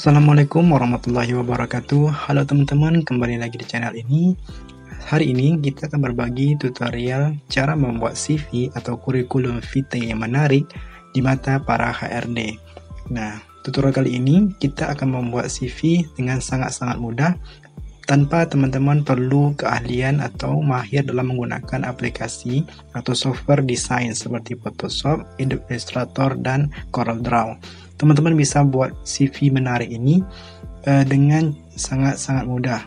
Assalamualaikum warahmatullahi wabarakatuh. Halo teman-teman, kembali lagi di channel ini. Hari ini kita akan berbagi tutorial cara membuat CV atau kurikulum vitae yang menarik di mata para HRD Nah, tutorial kali ini kita akan membuat CV dengan sangat-sangat mudah tanpa teman-teman perlu keahlian atau mahir dalam menggunakan aplikasi atau software desain seperti Photoshop, Illustrator, dan CorelDRAW teman-teman bisa buat CV menarik ini uh, dengan sangat-sangat mudah.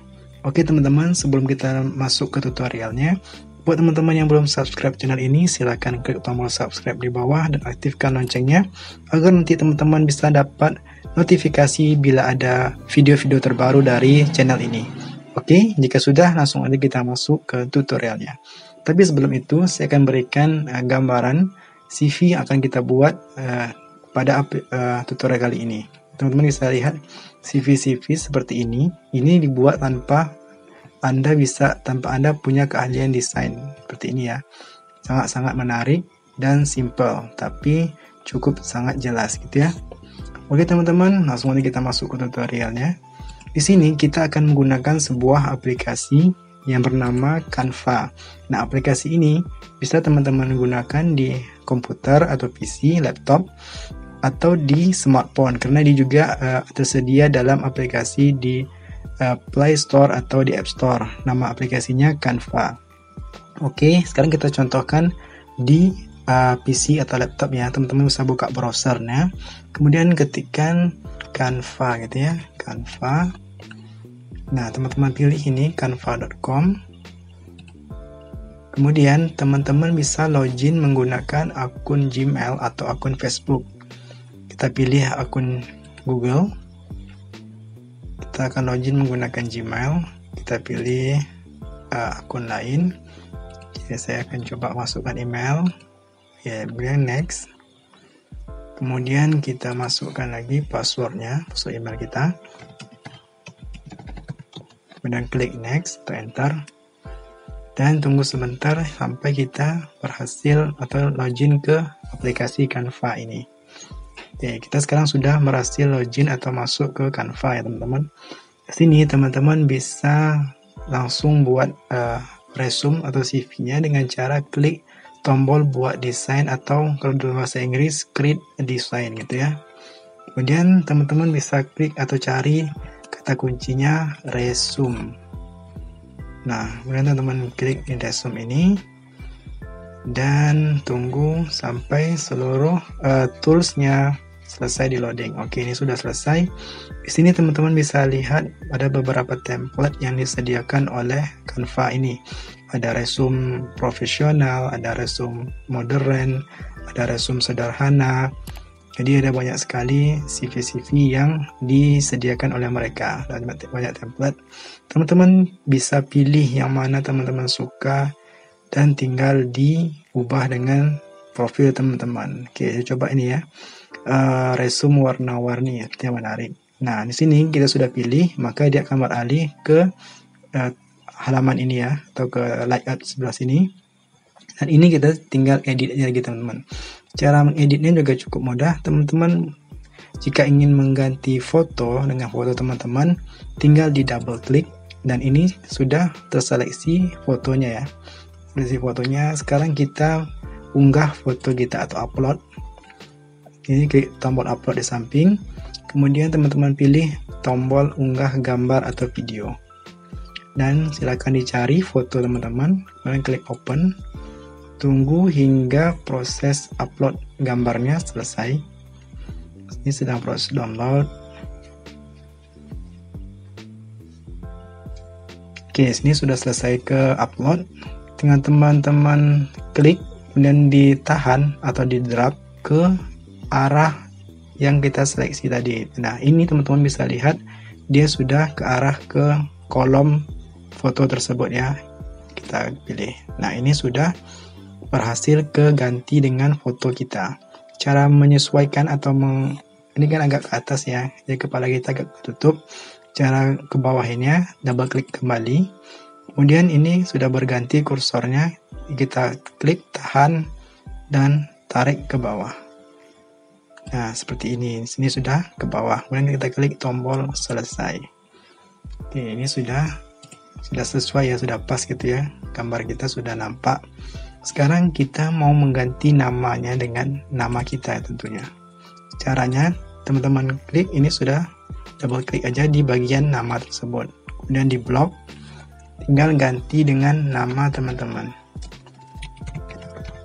Oke teman-teman, sebelum kita masuk ke tutorialnya, buat teman-teman yang belum subscribe channel ini, silahkan klik tombol subscribe di bawah dan aktifkan loncengnya, agar nanti teman-teman bisa dapat notifikasi bila ada video-video terbaru dari channel ini. Oke, jika sudah, langsung aja kita masuk ke tutorialnya. Tapi sebelum itu, saya akan berikan uh, gambaran CV yang akan kita buat uh, pada uh, tutorial kali ini. Teman-teman bisa lihat CV-CV seperti ini. Ini dibuat tanpa Anda bisa tanpa Anda punya keahlian desain seperti ini ya. Sangat-sangat menarik dan simple, tapi cukup sangat jelas gitu ya. Oke teman-teman, langsung aja kita masuk ke tutorialnya. Di sini kita akan menggunakan sebuah aplikasi yang bernama Canva. Nah, aplikasi ini bisa teman-teman gunakan di komputer atau PC, laptop, atau di smartphone karena dia juga uh, tersedia dalam aplikasi di uh, Play Store atau di App Store. Nama aplikasinya Canva. Oke, sekarang kita contohkan di uh, PC atau laptop ya. Teman-teman bisa buka browsernya. Kemudian ketikkan Canva gitu ya, Canva. Nah, teman-teman pilih ini canva.com. Kemudian teman-teman bisa login menggunakan akun Gmail atau akun Facebook kita pilih akun Google. Kita akan login menggunakan Gmail. Kita pilih uh, akun lain. Jadi saya akan coba masukkan email. Ya kemudian next. Kemudian kita masukkan lagi passwordnya password email kita. Kemudian klik next atau enter. Dan tunggu sebentar sampai kita berhasil atau login ke aplikasi Canva ini Oke, kita sekarang sudah berhasil login atau masuk ke Canva ya teman-teman. Sini teman-teman bisa langsung buat uh, resume atau CV-nya dengan cara klik tombol buat desain atau kalau dalam bahasa Inggris create a design gitu ya. Kemudian teman-teman bisa klik atau cari kata kuncinya resume. Nah, kemudian teman-teman klik di resume ini dan tunggu sampai seluruh uh, toolsnya selesai di loading. Oke, ini sudah selesai. Di sini teman-teman bisa lihat ada beberapa template yang disediakan oleh Canva ini. Ada resume profesional, ada resume modern, ada resume sederhana. Jadi ada banyak sekali CV-CV yang disediakan oleh mereka dan banyak template. Teman-teman bisa pilih yang mana teman-teman suka dan tinggal diubah dengan profil teman-teman. Oke, saya coba ini ya uh, resume warna-warni yang menarik. Nah, di sini kita sudah pilih, maka dia akan beralih ke uh, halaman ini ya, atau ke layout sebelah sini. Dan ini kita tinggal edit aja lagi teman-teman. Cara mengeditnya juga cukup mudah, teman-teman. Jika ingin mengganti foto dengan foto teman-teman, tinggal di double klik dan ini sudah terseleksi fotonya ya. Seleksi fotonya. Sekarang kita unggah foto kita atau upload ini klik tombol upload di samping. Kemudian teman-teman pilih tombol unggah gambar atau video. Dan silakan dicari foto teman-teman. Kemudian klik open. Tunggu hingga proses upload gambarnya selesai. Ini sedang proses download. Oke sini sudah selesai ke upload. Dengan teman-teman klik kemudian ditahan atau di drag ke arah yang kita seleksi tadi. Nah, ini teman-teman bisa lihat dia sudah ke arah ke kolom foto tersebut ya. Kita pilih. Nah, ini sudah berhasil keganti dengan foto kita. Cara menyesuaikan atau meng, ini kan agak ke atas ya. Jadi kepala kita agak tutup. Cara ke bawahnya double klik kembali. Kemudian ini sudah berganti kursornya. Kita klik tahan dan tarik ke bawah. Nah, seperti ini. Sini sudah ke bawah. Kemudian kita klik tombol selesai. Oke, ini sudah sudah sesuai ya, sudah pas gitu ya. Gambar kita sudah nampak. Sekarang kita mau mengganti namanya dengan nama kita tentunya. Caranya, teman-teman klik ini sudah double klik aja di bagian nama tersebut. Kemudian di blok, tinggal ganti dengan nama teman-teman.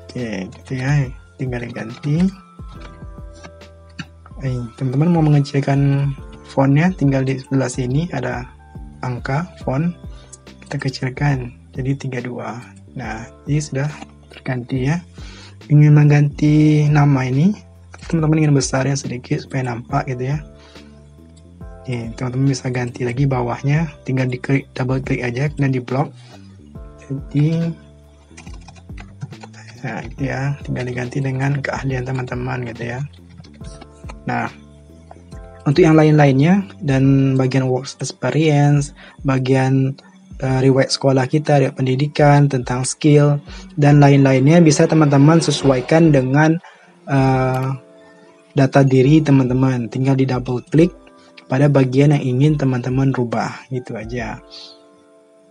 Oke, gitu ya. Tinggal ganti teman-teman mau mengecilkan fontnya tinggal di sebelah sini ada angka font. Kita kecilkan jadi 32 nah ini sudah terganti ya. Ingin mengganti nama ini teman-teman ingin besarnya sedikit supaya nampak gitu ya. Teman-teman bisa ganti lagi bawahnya tinggal di klik double klik aja dan di blok jadi nah itu ya tinggal diganti dengan keahlian teman-teman gitu ya Nah, untuk yang lain-lainnya dan bagian work experience, bagian uh, riwayat sekolah kita, riwayat pendidikan, tentang skill dan lain-lainnya bisa teman-teman sesuaikan dengan uh, data diri teman-teman. Tinggal di double klik pada bagian yang ingin teman-teman rubah, gitu aja.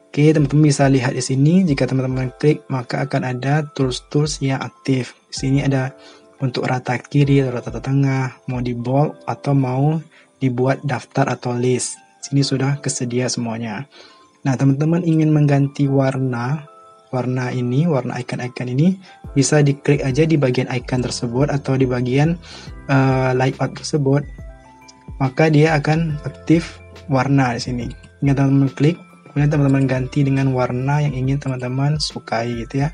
Oke, teman-teman bisa lihat di sini jika teman-teman klik maka akan ada tools-tools yang aktif. Di sini ada untuk rata kiri atau rata tengah, mau di bold atau mau dibuat daftar atau list. Sini sudah kesedia semuanya. Nah, teman-teman ingin mengganti warna warna ini, warna icon-icon ini bisa diklik aja di bagian icon tersebut atau di bagian uh, layout tersebut. Maka dia akan aktif warna di sini. Ingin teman-teman klik, kemudian teman-teman ganti dengan warna yang ingin teman-teman sukai gitu ya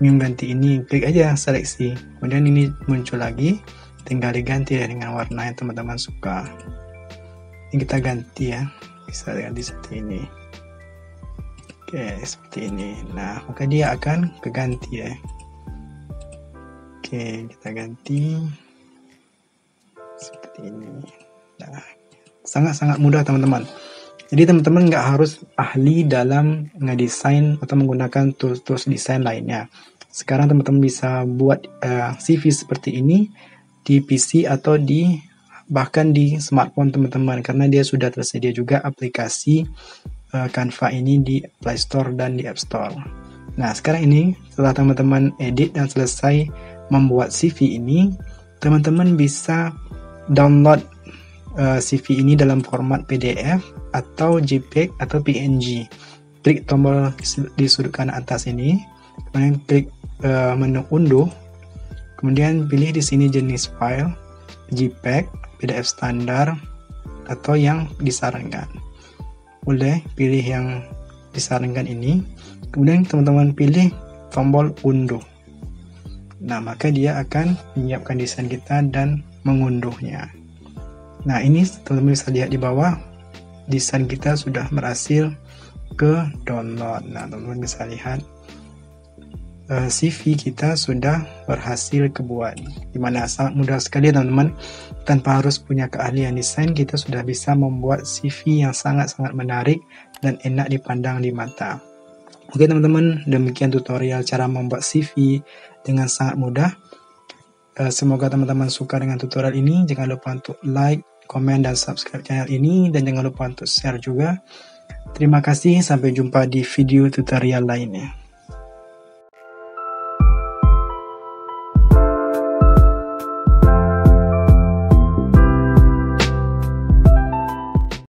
ingin ganti ini klik aja seleksi. Kemudian ini muncul lagi tinggal diganti ya dengan warna yang teman-teman suka. Ini kita ganti ya bisa ganti seperti ini. Oke seperti ini. Nah maka dia akan keganti ya. Oke kita ganti. Seperti ini. Nah sangat-sangat mudah teman-teman jadi teman-teman nggak harus ahli dalam ngedesain atau menggunakan tools-tools desain lainnya. Sekarang teman-teman bisa buat uh, eh, CV seperti ini di PC atau di bahkan di smartphone teman-teman karena dia sudah tersedia juga aplikasi uh, Canva ini di Play Store dan di App Store. Nah, sekarang ini setelah teman-teman edit dan selesai membuat CV ini, teman-teman bisa download eh, CV ini dalam format PDF atau JPEG atau PNG. Klik tombol di sudut kanan atas ini, kemudian klik uh, menu unduh, kemudian pilih di sini jenis file, JPEG, PDF standar, atau yang disarankan. Boleh pilih yang disarankan ini, kemudian teman-teman pilih tombol unduh. Nah, maka dia akan menyiapkan desain kita dan mengunduhnya. Nah, ini teman-teman bisa lihat di bawah desain kita sudah berhasil ke download. Nah, teman-teman bisa lihat eh, CV kita sudah berhasil kebuat. Di mana sangat mudah sekali teman-teman, tanpa harus punya keahlian desain, kita sudah bisa membuat CV yang sangat-sangat menarik dan enak dipandang di mata. Oke teman-teman, demikian tutorial cara membuat CV dengan sangat mudah. Uh, semoga teman-teman suka dengan tutorial ini. Jangan lupa untuk like, komen, dan subscribe channel ini. Dan jangan lupa untuk share juga. Terima kasih, sampai jumpa di video tutorial lainnya.